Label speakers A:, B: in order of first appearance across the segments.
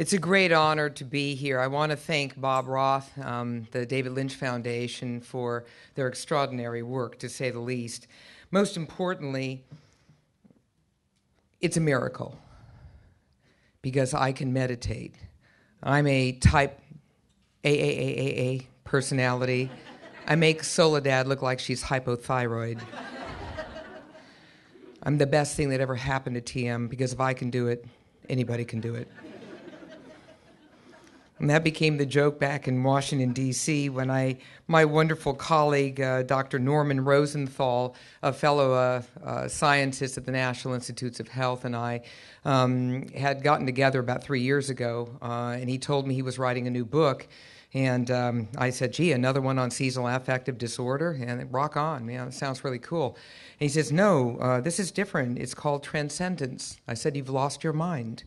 A: It's a great honor to be here. I want to thank Bob Roth, um, the David Lynch Foundation, for their extraordinary work, to say the least. Most importantly, it's a miracle because I can meditate. I'm a type AAAAA personality. I make Soledad look like she's hypothyroid. I'm the best thing that ever happened to TM because if I can do it, anybody can do it. And that became the joke back in Washington, D.C., when I, my wonderful colleague, uh, Dr. Norman Rosenthal, a fellow uh, uh, scientist at the National Institutes of Health, and I um, had gotten together about three years ago, uh, and he told me he was writing a new book. And um, I said, gee, another one on seasonal affective disorder? And rock on, man, it sounds really cool. And he says, no, uh, this is different. It's called transcendence. I said, you've lost your mind.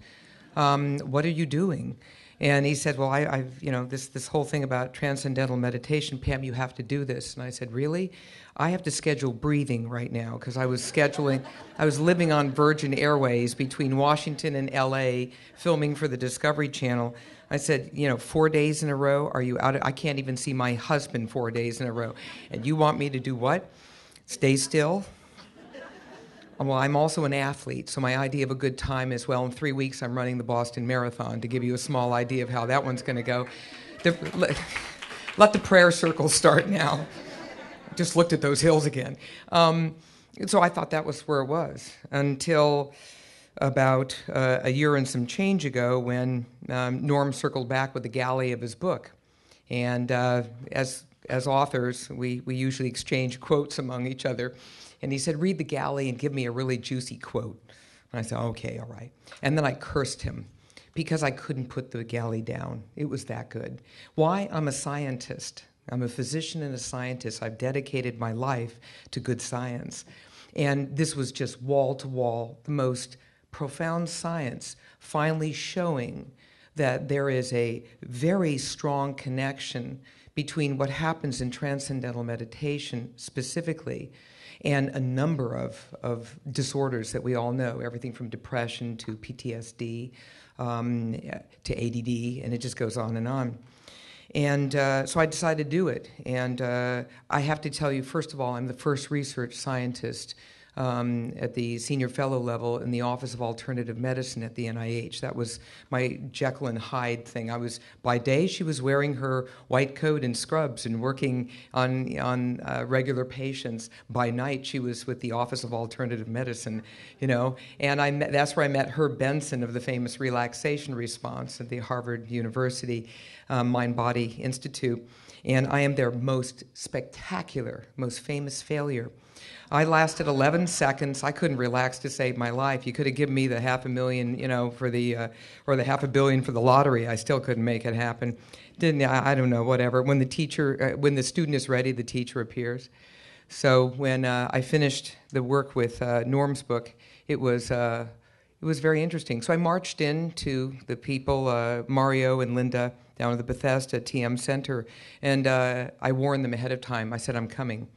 A: Um, what are you doing? And he said, "Well, I, have you know this this whole thing about transcendental meditation, Pam. You have to do this." And I said, "Really? I have to schedule breathing right now because I was scheduling. I was living on Virgin Airways between Washington and L.A. filming for the Discovery Channel." I said, "You know, four days in a row. Are you out? Of, I can't even see my husband four days in a row, and you want me to do what? Stay still." Well, I'm also an athlete, so my idea of a good time is well, in three weeks I'm running the Boston Marathon to give you a small idea of how that one's going to go. The, let, let, the prayer circle start now. Just looked at those hills again. Um, so I thought that was where it was until about uh, a year and some change ago when um, Norm circled back with the galley of his book. And uh, as, as authors, we, we usually exchange quotes among each other. And he said, Read the galley and give me a really juicy quote. And I said, Okay, all right. And then I cursed him because I couldn't put the galley down. It was that good. Why? I'm a scientist. I'm a physician and a scientist. I've dedicated my life to good science. And this was just wall to wall, the most profound science, finally showing that there is a very strong connection between what happens in transcendental meditation specifically and a number of, of disorders that we all know everything from depression to PTSD um, to ADD, and it just goes on and on. And uh, so I decided to do it. And uh, I have to tell you, first of all, I'm the first research scientist um, at the senior fellow level in the Office of Alternative Medicine at the NIH. That was my Jekyll and Hyde thing. I was by day she was wearing her white coat and scrubs and working on on uh, regular patients. By night she was with the Office of Alternative Medicine, you know. And I met, that's where I met Herb Benson of the famous relaxation response at the Harvard University um, Mind Body Institute. And I am their most spectacular, most famous failure. I lasted 11 seconds. I couldn't relax to save my life. You could have given me the half a million, you know, for the uh, or the half a billion for the lottery. I still couldn't make it happen. Didn't I, I don't know. Whatever. When the teacher, uh, when the student is ready, the teacher appears. So when uh, I finished the work with uh, Norm's book, it was uh, it was very interesting. So I marched in to the people, uh, Mario and Linda, down at the Bethesda TM Center, and I warned them ahead of time. I said, "I'm coming."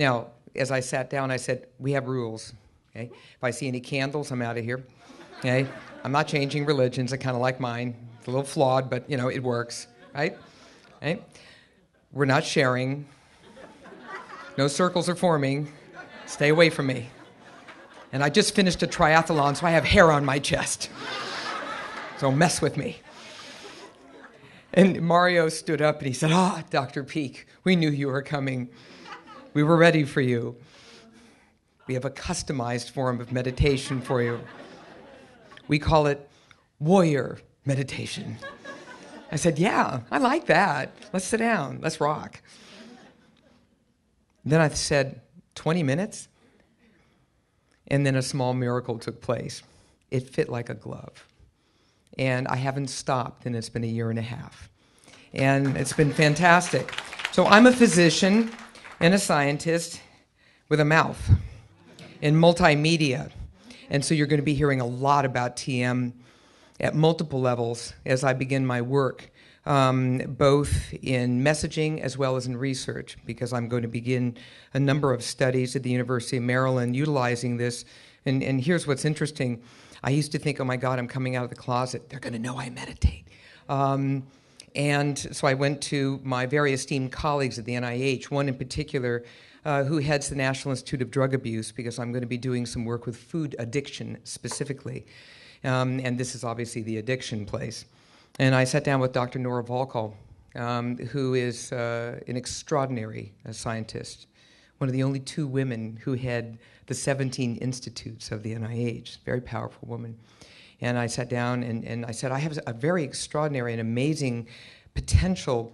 A: Now, as I sat down, I said, We have rules. Okay? If I see any candles, I'm out of here. Okay? I'm not changing religions. I kind of like mine. It's a little flawed, but you know, it works. Right? We're not sharing. No circles are forming. Stay away from me. And I just finished a triathlon, so I have hair on my chest. So mess with me. And Mario stood up and he said, Ah, oh, Dr. Peeke, we knew you were coming. We were ready for you. We have a customized form of meditation for you. We call it warrior meditation. I said, Yeah, I like that. Let's sit down. Let's rock. Then I said, 20 minutes? And then a small miracle took place. It fit like a glove. And I haven't stopped, and it's been a year and a half. And it's been fantastic. So I'm a physician and a scientist with a mouth in multimedia. And so you're going to be hearing a lot about TM at multiple levels as I begin my work, um, both in messaging as well as in research, because I'm going to begin a number of studies at the University of Maryland utilizing this. And, and here's what's interesting I used to think, oh my God, I'm coming out of the closet. They're going to know I meditate. Um, and so I went to my very esteemed colleagues at the NIH, one in particular uh, who heads the National Institute of Drug Abuse, because I'm going to be doing some work with food addiction specifically. Um, and this is obviously the addiction place. And I sat down with Dr. Nora Volkow, um, who is uh, an extraordinary uh, scientist, one of the only two women who had the 17 institutes of the NIH, very powerful woman. And I sat down and, and I said, I have a very extraordinary and amazing potential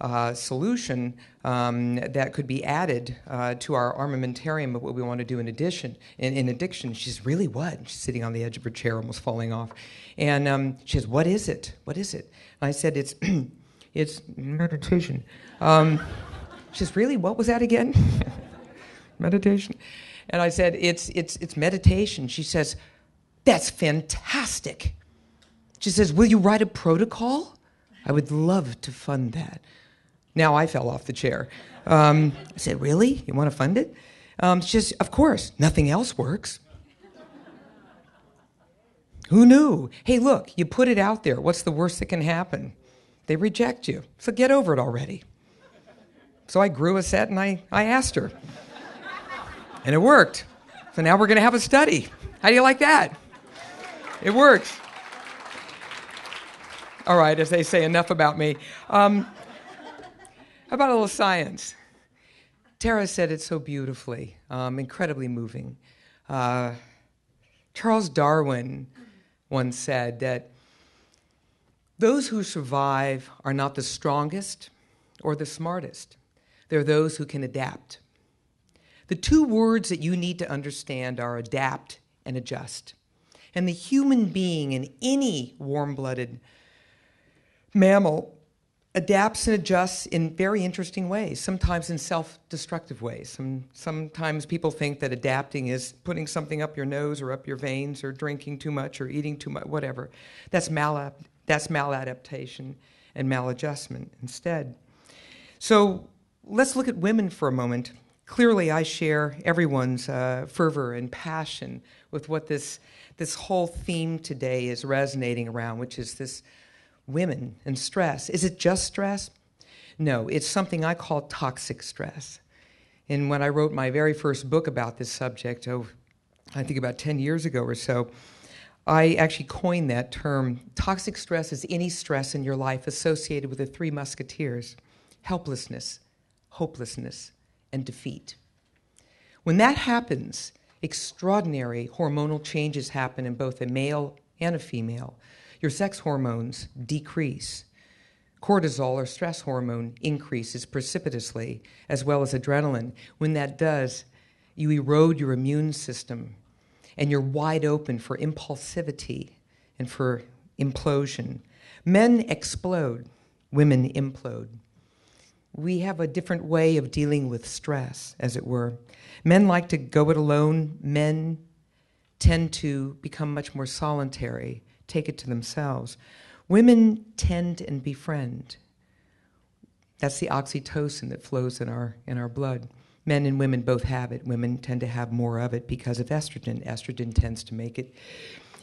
A: uh, solution um, that could be added uh, to our armamentarium of what we want to do in addition. In, in addiction, she's really what? She's sitting on the edge of her chair, almost falling off. And um, she says, "What is it? What is it?" And I said, "It's it's meditation." Um, she says, "Really? What was that again?" meditation. And I said, "It's it's it's meditation." She says, "That's fantastic." She says, "Will you write a protocol?" I would love to fund that. Now I fell off the chair. Um, I said, Really? You want to fund it? Um, she says, Of course, nothing else works. Who knew? Hey, look, you put it out there. What's the worst that can happen? They reject you. So get over it already. So I grew a set and I, I asked her. And it worked. So now we're going to have a study. How do you like that? It works. All right, as they say, enough about me. Um, how about a little science? Tara said it so beautifully, um, incredibly moving. Uh, Charles Darwin once said that those who survive are not the strongest or the smartest, they're those who can adapt. The two words that you need to understand are adapt and adjust. And the human being in any warm blooded mammal adapts and adjusts in very interesting ways, sometimes in self destructive ways. Some, sometimes people think that adapting is putting something up your nose or up your veins or drinking too much or eating too much, whatever. That's, that's maladaptation and maladjustment instead. So let's look at women for a moment. Clearly, I share everyone's uh, fervor and passion with what this, this whole theme today is resonating around, which is this women and stress. Is it just stress? No, it's something I call toxic stress. And when I wrote my very first book about this subject, oh, I think about 10 years ago or so, I actually coined that term. Toxic stress is any stress in your life associated with the three musketeers helplessness, hopelessness, and defeat. When that happens, extraordinary hormonal changes happen in both a male and a female your sex hormones decrease. Cortisol or stress hormone increases precipitously, as well as adrenaline. When that does, you erode your immune system and you're wide open for impulsivity and for implosion. Men explode, women implode. We have a different way of dealing with stress, as it were. Men like to go it alone. Men tend to become much more solitary take it to themselves. Women tend and befriend. That's the oxytocin that flows in our, in our blood. Men and women both have it. Women tend to have more of it because of estrogen. Estrogen tends to make it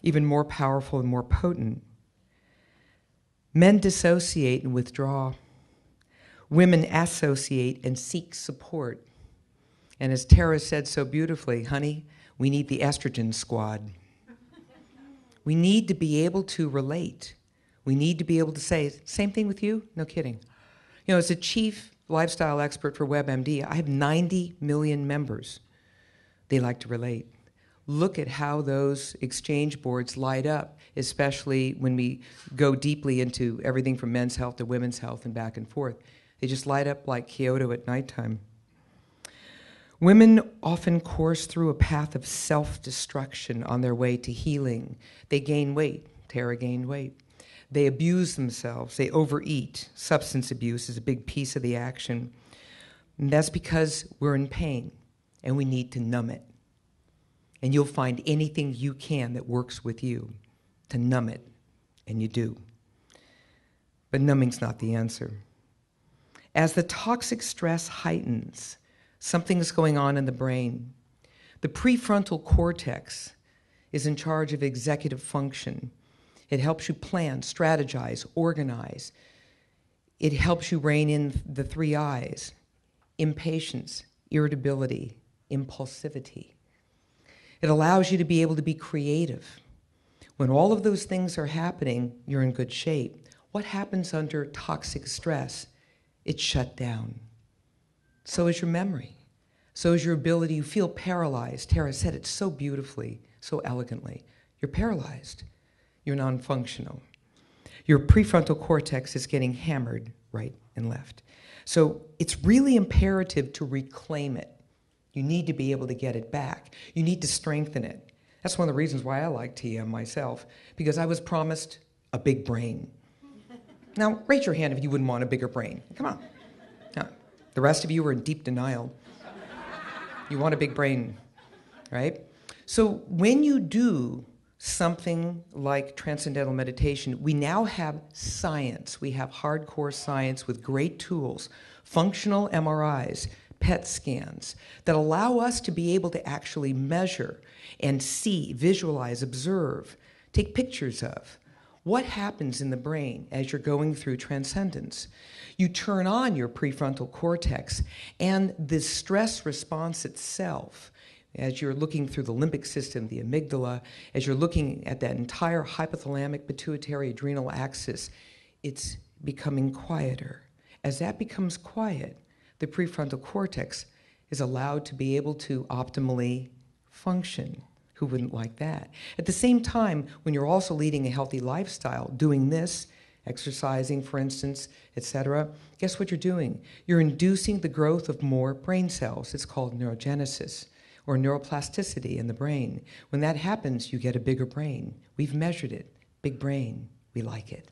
A: even more powerful and more potent. Men dissociate and withdraw. Women associate and seek support. And as Tara said so beautifully, honey, we need the estrogen squad. We need to be able to relate. We need to be able to say, same thing with you? No kidding. You know, as a chief lifestyle expert for WebMD, I have 90 million members. They like to relate. Look at how those exchange boards light up, especially when we go deeply into everything from men's health to women's health and back and forth. They just light up like Kyoto at nighttime. Women often course through a path of self destruction on their way to healing. They gain weight. Tara gained weight. They abuse themselves. They overeat. Substance abuse is a big piece of the action. And that's because we're in pain and we need to numb it. And you'll find anything you can that works with you to numb it, and you do. But numbing's not the answer. As the toxic stress heightens, Something's going on in the brain. The prefrontal cortex is in charge of executive function. It helps you plan, strategize, organize. It helps you rein in the three I's impatience, irritability, impulsivity. It allows you to be able to be creative. When all of those things are happening, you're in good shape. What happens under toxic stress? It's shut down. So is your memory. So is your ability. You feel paralyzed. Tara said it so beautifully, so elegantly. You're paralyzed. You're non functional. Your prefrontal cortex is getting hammered right and left. So it's really imperative to reclaim it. You need to be able to get it back. You need to strengthen it. That's one of the reasons why I like TM myself, because I was promised a big brain. Now, raise your hand if you wouldn't want a bigger brain. Come on. Now, the rest of you are in deep denial. You want a big brain, right? So when you do something like transcendental meditation, we now have science. We have hardcore science with great tools, functional MRIs, PET scans that allow us to be able to actually measure and see, visualize, observe, take pictures of what happens in the brain as you're going through transcendence. You turn on your prefrontal cortex, and the stress response itself as you're looking through the limbic system, the amygdala, as you're looking at that entire hypothalamic pituitary adrenal axis, it's becoming quieter. As that becomes quiet, the prefrontal cortex is allowed to be able to optimally function. Who wouldn't like that? At the same time, when you're also leading a healthy lifestyle, doing this, exercising, for instance, etc., guess what you're doing? You're inducing the growth of more brain cells. It's called neurogenesis or neuroplasticity in the brain. When that happens, you get a bigger brain. We've measured it. Big brain. We like it.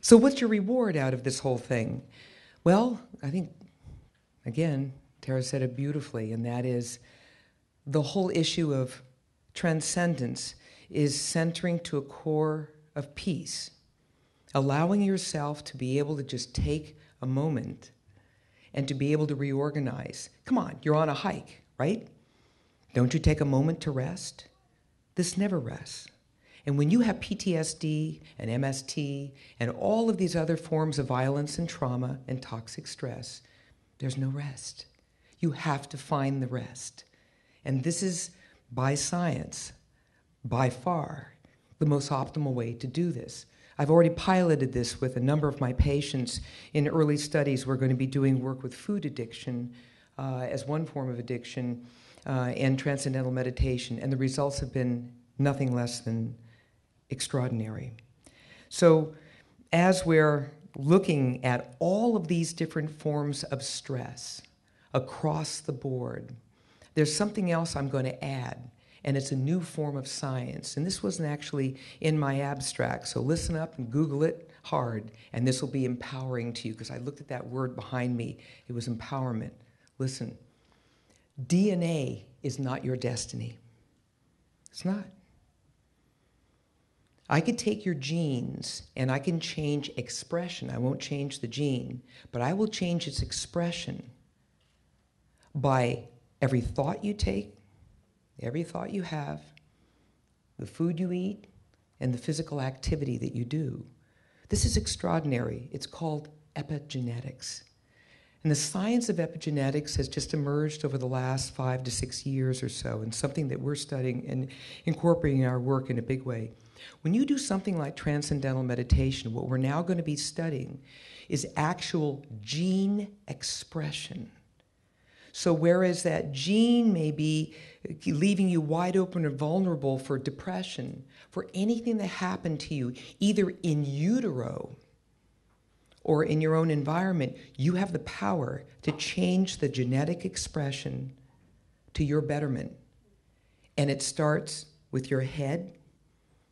A: So, what's your reward out of this whole thing? Well, I think, again, Tara said it beautifully, and that is the whole issue of transcendence is centering to a core of peace, allowing yourself to be able to just take a moment and to be able to reorganize. Come on, you're on a hike, right? Don't you take a moment to rest? This never rests. And when you have PTSD and MST and all of these other forms of violence and trauma and toxic stress, there's no rest. You have to find the rest. And this is, by science, by far, the most optimal way to do this. I've already piloted this with a number of my patients in early studies. We're going to be doing work with food addiction uh, as one form of addiction uh, and transcendental meditation, and the results have been nothing less than extraordinary. So, as we're looking at all of these different forms of stress across the board, there's something else I'm going to add, and it's a new form of science. And this wasn't actually in my abstract, so listen up and Google it hard, and this will be empowering to you because I looked at that word behind me. It was empowerment. Listen, DNA is not your destiny. It's not. I could take your genes and I can change expression. I won't change the gene, but I will change its expression by Every thought you take, every thought you have, the food you eat, and the physical activity that you do. This is extraordinary. It's called epigenetics. And the science of epigenetics has just emerged over the last five to six years or so, and something that we're studying and incorporating in our work in a big way. When you do something like transcendental meditation, what we're now going to be studying is actual gene expression. So, whereas that gene may be leaving you wide open and vulnerable for depression, for anything that happened to you, either in utero or in your own environment, you have the power to change the genetic expression to your betterment. And it starts with your head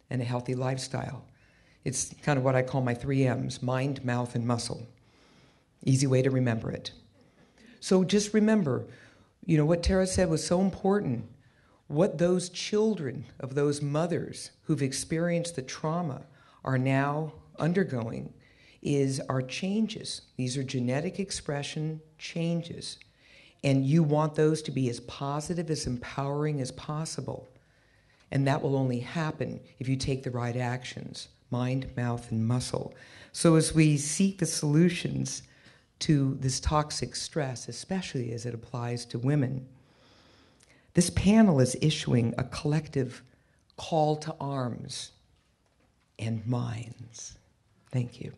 A: and a healthy lifestyle. It's kind of what I call my three M's mind, mouth, and muscle. Easy way to remember it. So just remember, you know, what Tara said was so important. What those children of those mothers who've experienced the trauma are now undergoing is our changes. These are genetic expression changes. And you want those to be as positive, as empowering as possible. And that will only happen if you take the right actions mind, mouth, and muscle. So, as we seek the solutions to this toxic stress, especially as it applies to women, this panel is issuing a collective call to arms and minds. Thank you.